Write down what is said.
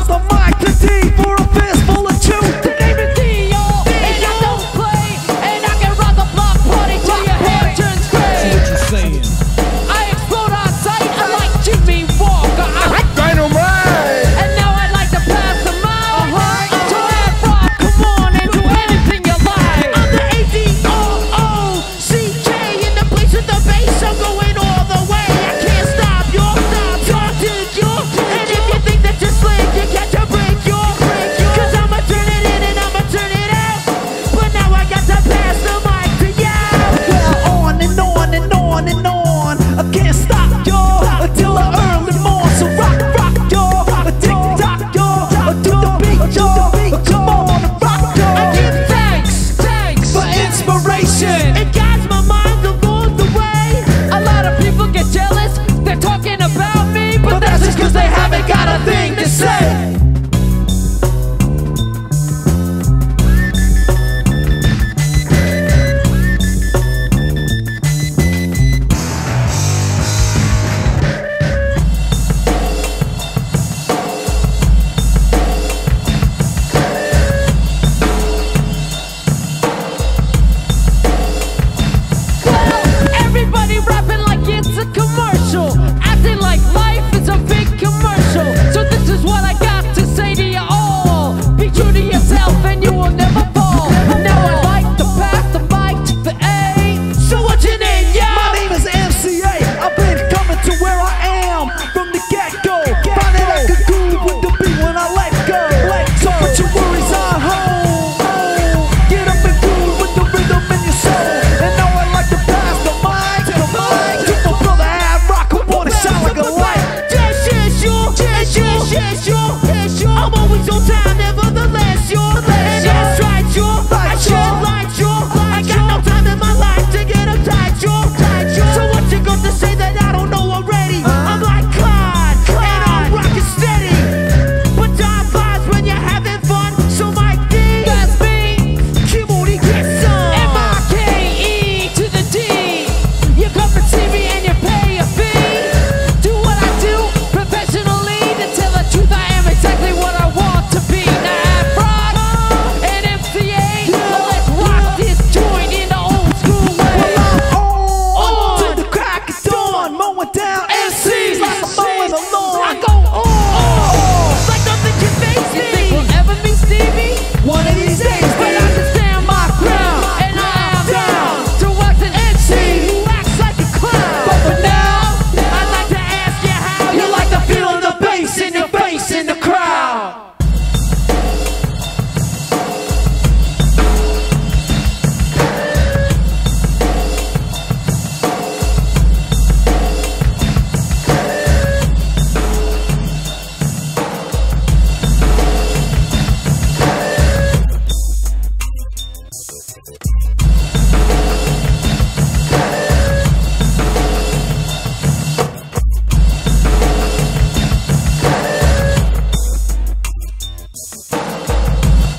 on the mic today for a fist. It's a commercial.